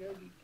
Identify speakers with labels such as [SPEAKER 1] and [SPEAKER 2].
[SPEAKER 1] really